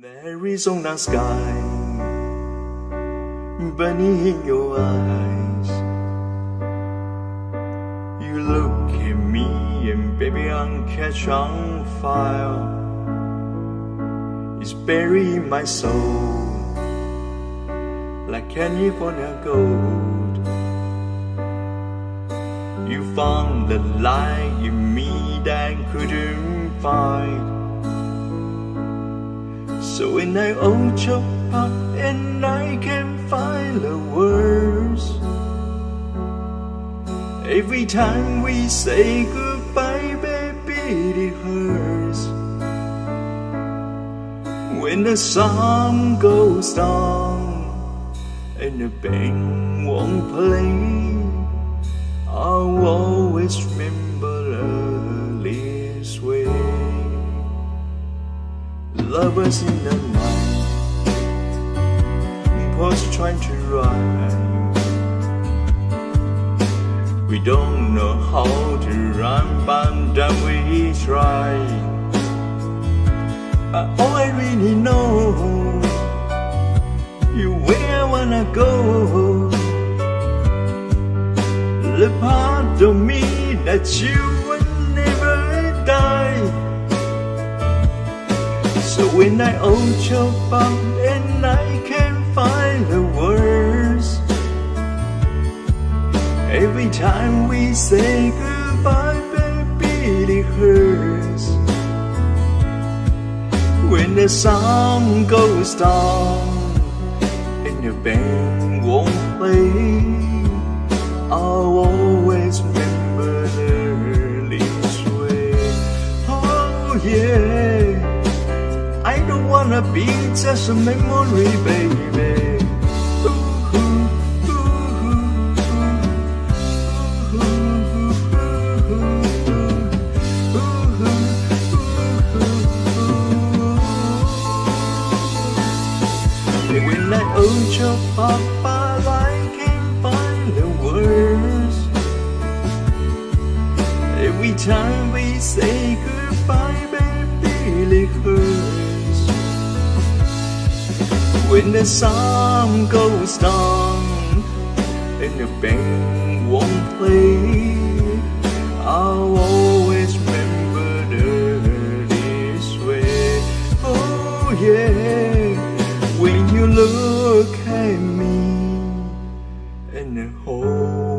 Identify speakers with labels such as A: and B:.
A: That Arizona sky beneath your eyes. You look at me and baby I'm catch on fire. It's buried in my soul like California gold. You found the light in me that couldn't find. So when I open up and I can't find the words Every time we say goodbye, baby, it hurts. When the sun goes down and the band won't play I'll always remember Lovers in the night Post trying to rhyme We don't know how to rhyme But then we try. But all I really know You where I wanna go. The part of me that you so when I open up and I can't find the words Every time we say goodbye, baby, it hurts. When the song goes down and the band won't play wanna be just a memory, baby. When I own your I can find the words. Every time we say goodbye, baby, it hurts. When the sun goes down and the band won't play, I'll always remember this way. Oh yeah, when you look at me and the whole